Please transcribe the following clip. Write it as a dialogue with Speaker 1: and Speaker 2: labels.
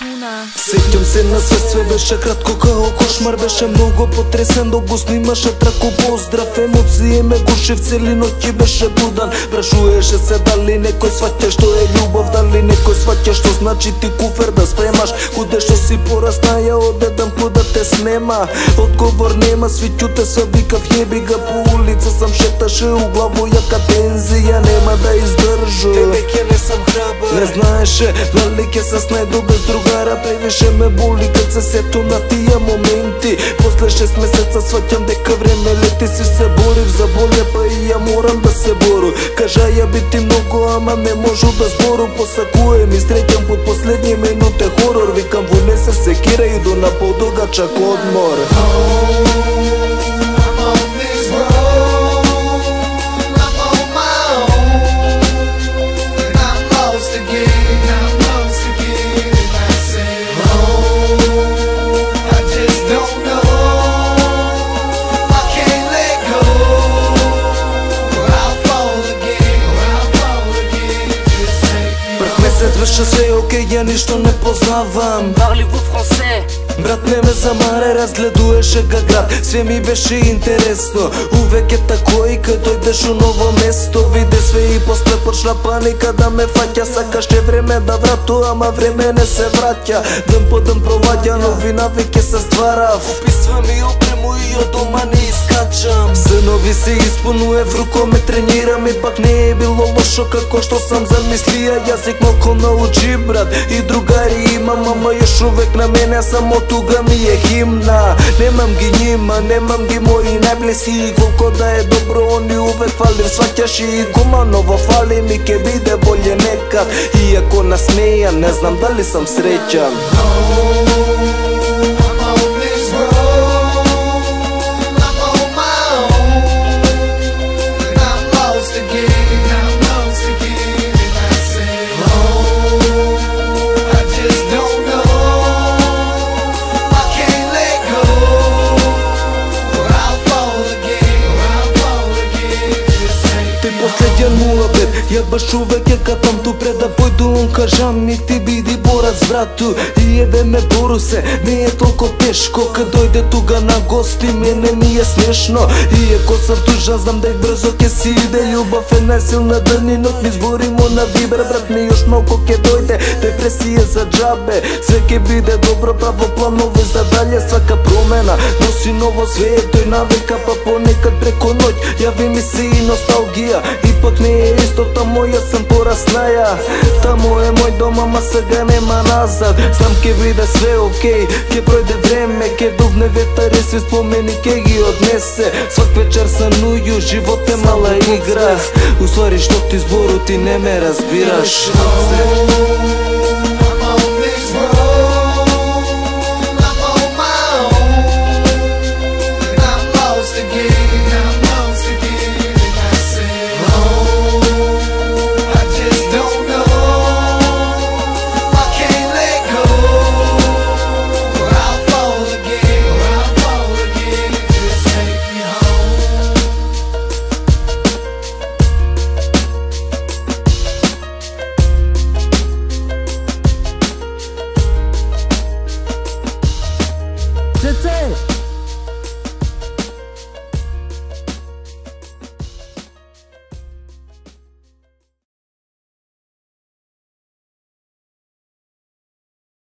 Speaker 1: Туна
Speaker 2: Сеќам се на све, све беше кратко као кошмар Беше многу потресен, да го снимаше трако поздрав Емоции ме гушев цели ноќи беше будан. Прашуеше се дали некој сваќа што е љубов Дали некој сваќа што значи ти куфер да спремаш. Куде што си порасна ја одедам куда те снема. Одговор нема, сви ќуте се викав јеби га по улица Сам шеташе у главу јака тензија Нема да издржу Те веќе не сам храбар. Не знаеше дали ќе се снајду без другара Превише ме боли кад се сето на тие моменти. После шест месеца сваќам дека време лети Си се борив за боле па и ја морам да се бору. Кажа ја би ти многу ама не можу да збору. Посакуем и среќам под последни минуте хорор Викам во не се секира иду на подогачак одмор Беше све окей, ја ништо не познавам.
Speaker 1: Parlez-vous français
Speaker 2: Брат не ме замаре, разгледуваше га град. Све ми беше интересно. Увек е такој кај дојдеш у ново место Виде све и после почна паника да ме фаќа. Сакаше време да врату, ама време не се враќа. Ден по ден проваѓа, нови навики се стварав. Описвам и опрему и од дома не искачам. Снови се исполнуев, руко ме тренирам И пак не е било лошо како што сам замислија. Јазик малко научи брат и другари имам Ама јаш увек на мене само туга ми е химна. Немам ги нима, немам ги мои најблеси И колко да е добро они увек фалим Сваќаш и кома ново фали ми ке биде боле некад. Иако насмејан, не знам дали сам среќан. Ти ја баш увек ја катам ту пред да појдувам кажам ми ти биди борац брату И еве ме борусе не е толку тешко Кад дојде туга на гости, мене ми да е смешно И ако сам тужан, знам дек брзо ќе си иде Љубов е најсилна ден ми зборимо на вибер Брат ми још малко ќе дојде, депресија за джабе Све ќе биде добро, право планове за дале Свака промена, носи ново свет Тој навика па понекад преко ноќ Јави ми се и носталгија Ипак не е истота моја, сам пораснаја. Тамо е мој дом, ама сега нема назад. Знам ке биде све окей, ке пројде време Ке дувне ветар и сви спомени ке ги однесе. Свак вечер санују, живот е мала игра. Уствари што ти збору ти не ме разбираш Say.